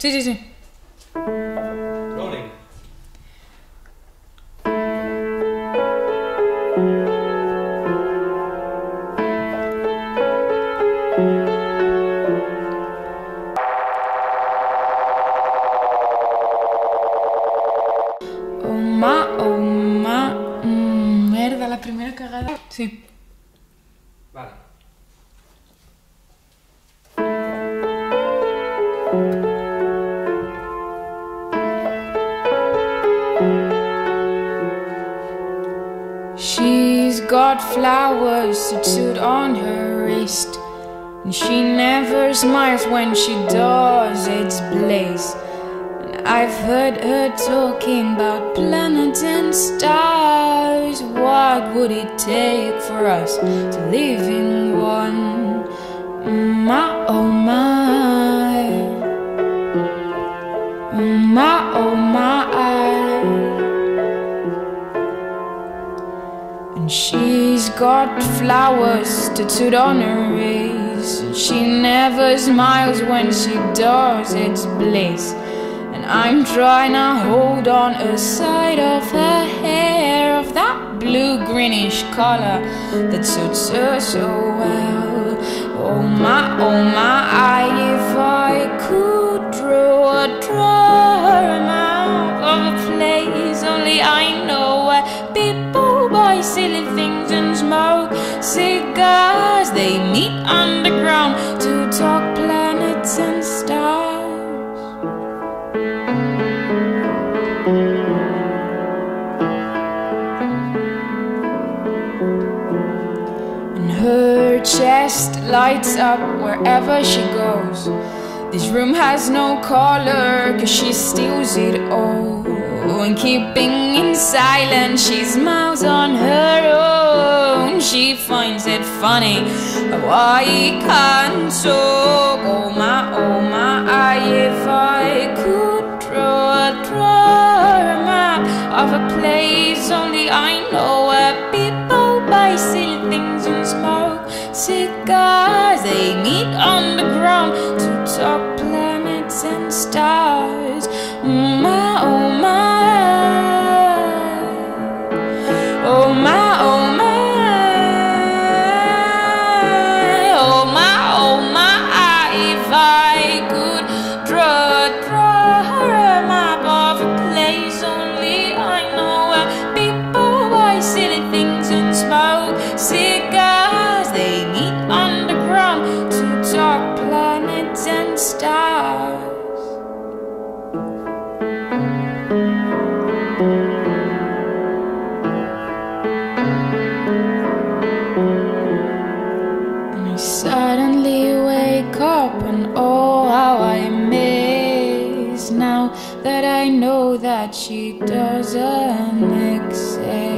Sí, sí, sí. Mm, la primera cagada. Sí. Vale. She's got flowers tattooed on her wrist. And she never smiles when she does, it's blaze. And I've heard her talking about planets and stars. What would it take for us to live in one? My oh my. And she's got flowers tattooed on her waist. And she never smiles when she does, it's bliss. And I'm trying to hold on a side of her hair of that blue greenish color that suits her so well. Oh my, oh my, I if I They meet underground to talk planets and stars. And her chest lights up wherever she goes. This room has no color, cause she steals it all. And keeping in silence, she smiles on her. She finds it funny oh, I can't talk. Oh my, oh my, if I could draw a draw map of a place only I know where people buy silly things and smoke cigars. They meet underground to talk planets and stars. Oh my, oh my, oh my, stars. And I suddenly wake up and oh how I miss now that I know that she doesn't exist.